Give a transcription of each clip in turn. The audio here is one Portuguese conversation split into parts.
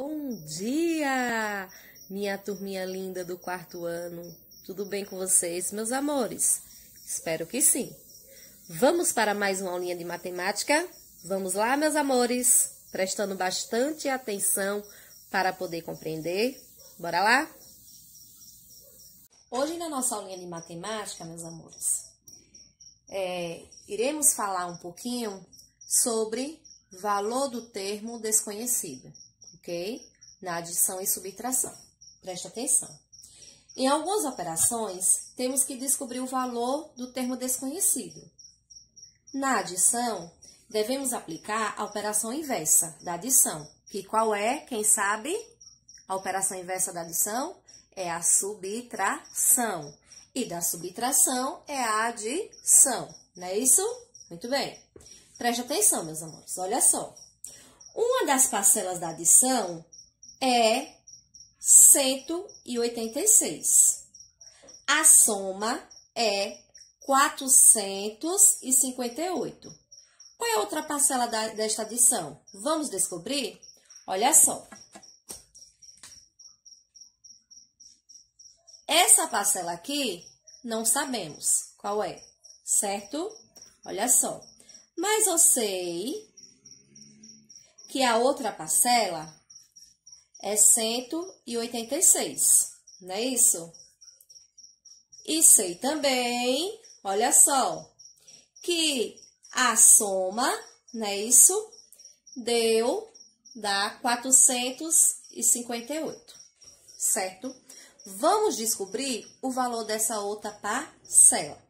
Bom dia, minha turminha linda do quarto ano. Tudo bem com vocês, meus amores? Espero que sim. Vamos para mais uma aulinha de matemática? Vamos lá, meus amores, prestando bastante atenção para poder compreender. Bora lá? Hoje, na nossa aulinha de matemática, meus amores, é, iremos falar um pouquinho sobre valor do termo desconhecido ok? Na adição e subtração. Preste atenção. Em algumas operações, temos que descobrir o valor do termo desconhecido. Na adição, devemos aplicar a operação inversa da adição, que qual é, quem sabe? A operação inversa da adição é a subtração. E da subtração é a adição, não é isso? Muito bem. Preste atenção, meus amores. Olha só. Uma das parcelas da adição é 186. A soma é 458. Qual é a outra parcela da, desta adição? Vamos descobrir? Olha só. Essa parcela aqui, não sabemos qual é, certo? Olha só. Mas eu sei que a outra parcela é 186, não é isso? E sei também, olha só, que a soma, não é isso? Deu, dá 458, certo? Vamos descobrir o valor dessa outra parcela.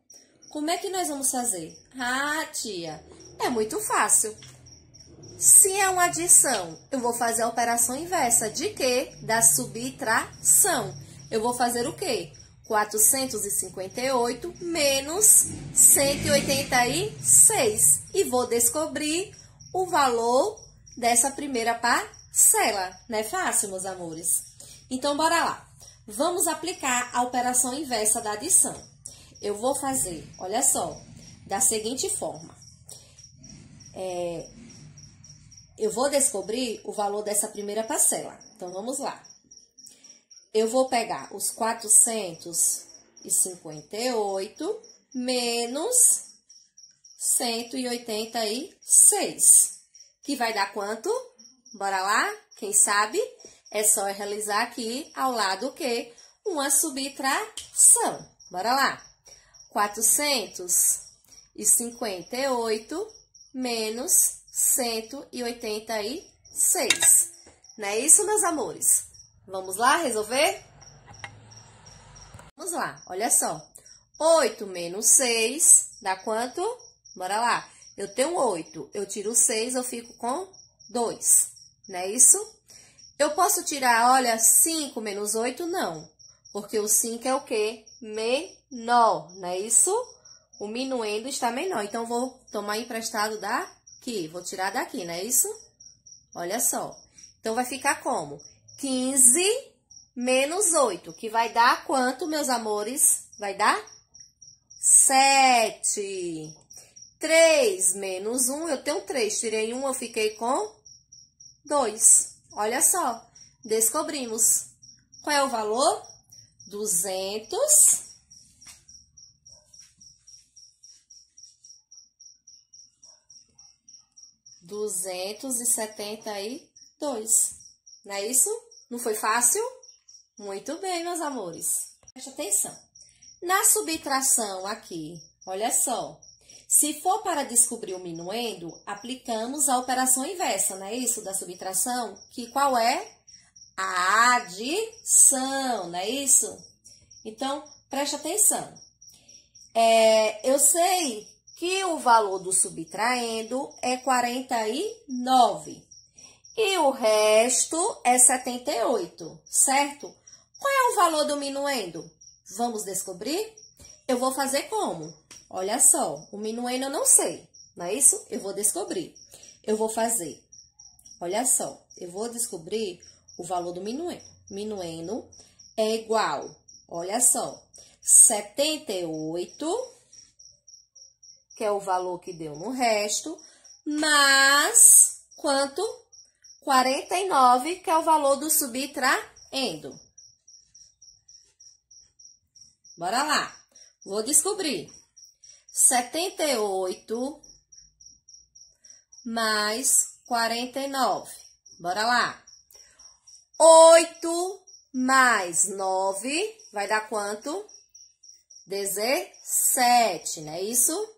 Como é que nós vamos fazer? Ah, tia, é muito fácil. Se é uma adição, eu vou fazer a operação inversa. De quê? Da subtração. Eu vou fazer o quê? 458 menos 186. E vou descobrir o valor dessa primeira parcela. Não é fácil, meus amores? Então, bora lá. Vamos aplicar a operação inversa da adição. Eu vou fazer, olha só, da seguinte forma. É, eu vou descobrir o valor dessa primeira parcela. Então, vamos lá. Eu vou pegar os 458 menos 186, que vai dar quanto? Bora lá? Quem sabe? É só realizar aqui ao lado o quê? Uma subtração. Bora lá. 458 menos 186. Não é isso, meus amores? Vamos lá resolver? Vamos lá, olha só. 8 menos 6 dá quanto? Bora lá. Eu tenho 8, eu tiro 6, eu fico com 2. Não é isso? Eu posso tirar, olha, 5 menos 8? Não. Porque o 5 é o quê? Menor, não é isso? O minuendo está menor. Então, vou tomar emprestado da Aqui, vou tirar daqui, não é isso? Olha só. Então, vai ficar como? 15 menos 8, que vai dar quanto, meus amores? Vai dar 7. 3 menos 1, eu tenho 3. Tirei 1, eu fiquei com 2. Olha só, descobrimos. Qual é o valor? 200 272. Não é isso? Não foi fácil? Muito bem, meus amores. Preste atenção. Na subtração aqui, olha só. Se for para descobrir o minuendo, aplicamos a operação inversa, não é isso? Da subtração, que qual é? A adição, não é isso? Então, preste atenção. É, eu sei que o valor do subtraendo é 49 e o resto é 78, certo? Qual é o valor do minuendo? Vamos descobrir? Eu vou fazer como? Olha só, o minuendo eu não sei, não é isso? Eu vou descobrir. Eu vou fazer, olha só, eu vou descobrir o valor do minuendo. Minuendo é igual, olha só, 78 que é o valor que deu no resto, mais quanto? 49, que é o valor do subtraendo. Bora lá. Vou descobrir. 78 mais 49. Bora lá. 8 mais 9 vai dar quanto? 17, não é isso?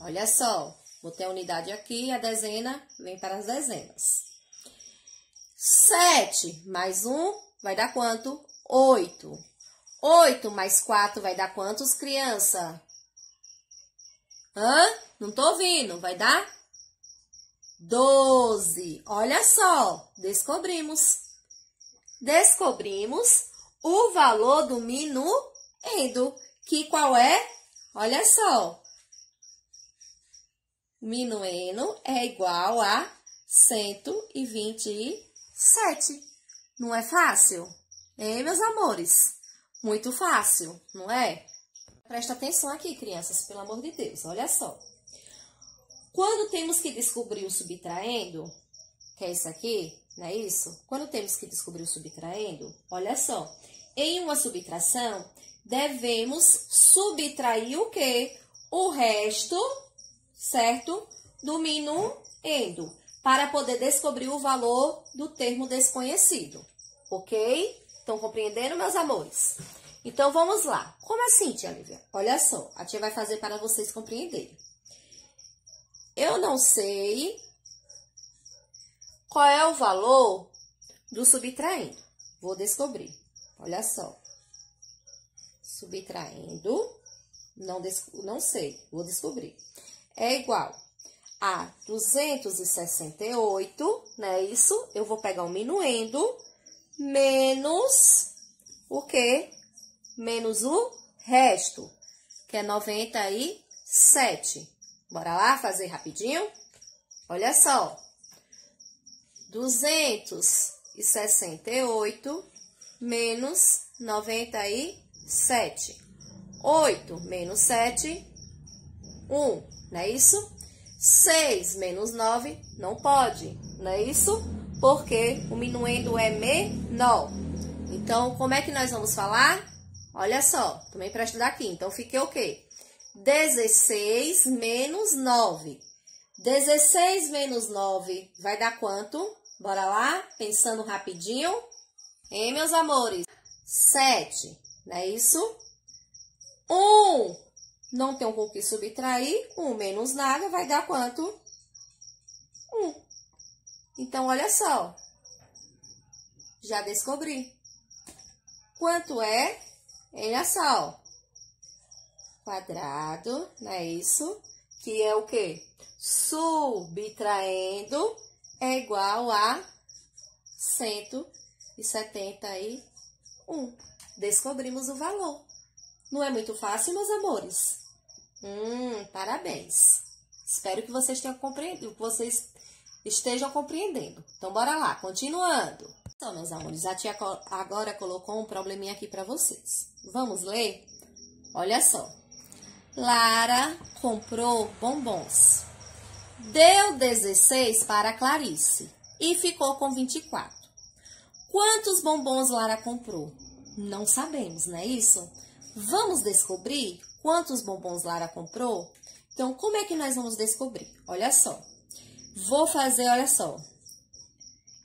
Olha só, botei a unidade aqui, a dezena vem para as dezenas. 7 mais 1 vai dar quanto? 8. 8 mais 4 vai dar quantos, criança? Hã? Não tô ouvindo. Vai dar? 12. Olha só, descobrimos. Descobrimos o valor do minuendo, que qual é? Olha só. Minuendo é igual a 127. Não é fácil? Hein, meus amores? Muito fácil, não é? Presta atenção aqui, crianças, pelo amor de Deus. Olha só. Quando temos que descobrir o subtraindo, que é isso aqui, não é isso? Quando temos que descobrir o subtraindo, olha só. Em uma subtração, devemos subtrair o quê? O resto, certo? Do minuendo, para poder descobrir o valor do termo desconhecido, ok? Estão compreendendo, meus amores? Então, vamos lá. Como assim, tia Lívia? Olha só, a tia vai fazer para vocês compreenderem. Eu não sei qual é o valor do subtraindo. Vou descobrir. Olha só. Subtraindo, não, não sei, vou descobrir. É igual a 268, né? Isso, eu vou pegar o um minuendo menos o quê? Menos o resto, que é 97. Bora lá fazer rapidinho? Olha só. 268 menos 97. 8 menos 7, 1, não é isso? 6 menos 9, não pode, não é isso? porque o minuendo é menor. Então, como é que nós vamos falar? Olha só, também para estudar aqui. Então, fiquei o quê? 16 menos 9. 16 menos 9 vai dar quanto? Bora lá, pensando rapidinho. Hein, meus amores? 7, não é isso? 1, não tem com que subtrair. 1 menos nada vai dar quanto? 1. Então, olha só. Já descobri. Quanto é? Olha só. Quadrado, não é isso? Que é o quê? Subtraindo é igual a 171. Descobrimos o valor. Não é muito fácil, meus amores? Hum, parabéns. Espero que vocês tenham compreendido, que vocês estejam compreendendo. Então, bora lá, continuando. Então, meus amores, a tia agora colocou um probleminha aqui para vocês. Vamos ler? Olha só. Lara comprou bombons. Deu 16 para Clarice e ficou com 24. Quantos bombons Lara comprou? Não sabemos, não é isso? Vamos descobrir quantos bombons Lara comprou? Então, como é que nós vamos descobrir? Olha só. Vou fazer, olha só.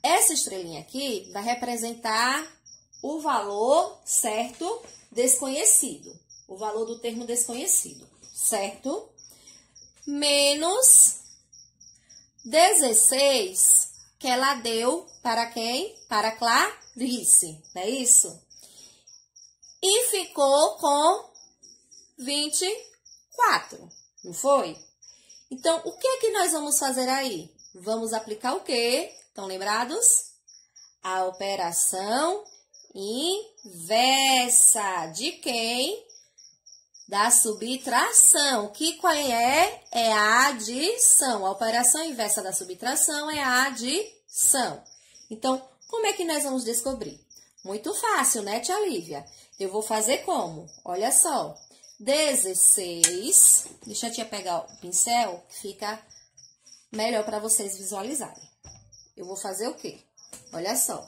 Essa estrelinha aqui vai representar o valor, certo? Desconhecido. O valor do termo desconhecido, certo? Menos 16 que ela deu para quem? Para Clarice, não é isso? E ficou com 24, não foi? Então, o que é que nós vamos fazer aí? Vamos aplicar o quê? Estão lembrados? A operação inversa. De quem? Da subtração. Que qual é? É a adição. A operação inversa da subtração é a adição. Então, como é que nós vamos descobrir? Muito fácil, né, tia Lívia? Eu vou fazer como? Olha só. 16. Deixa a tia pegar o pincel, fica melhor para vocês visualizarem. eu vou fazer o quê? Olha só.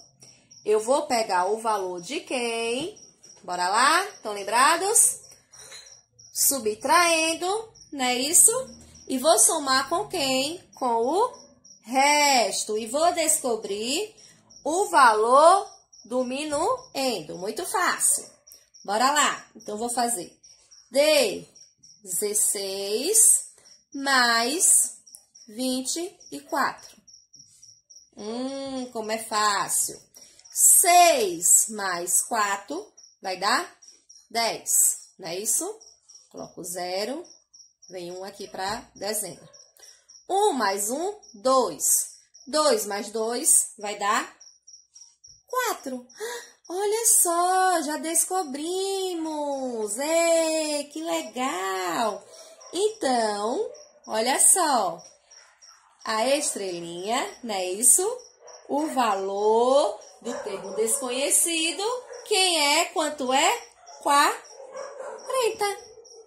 Eu vou pegar o valor de quem? Bora lá? Estão lembrados? Subtraindo, não é isso? E vou somar com quem? Com o resto. E vou descobrir o valor do minuendo. Muito fácil. Bora lá. Então, vou fazer 16 mais 24. Hum, como é fácil. 6 mais 4 vai dar 10, não é isso? Coloco zero, vem um aqui para dezena. 1 mais 1, 2. 2 mais 2 vai dar 4. Olha só, já descobrimos! Ei, que legal! Então, olha só, a estrelinha, não é isso? O valor do termo desconhecido, quem é, quanto é? 40,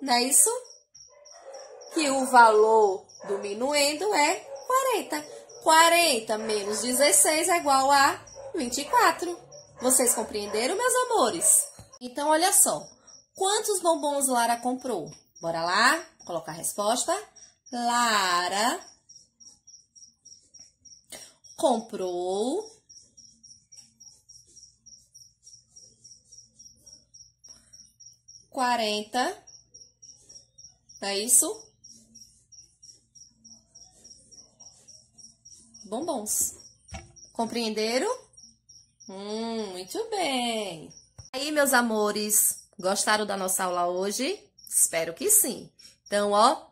não é isso? Que o valor do minuendo é 40. 40 menos 16 é igual a 24. Vocês compreenderam, meus amores? Então, olha só. Quantos bombons Lara comprou? Bora lá, colocar a resposta. Lara comprou quarenta, é isso? Bombons. Compreenderam? Hum, muito bem. Aí, meus amores, gostaram da nossa aula hoje? Espero que sim. Então, ó,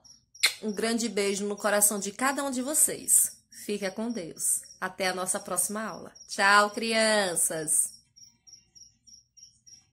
um grande beijo no coração de cada um de vocês. Fica com Deus. Até a nossa próxima aula. Tchau, crianças!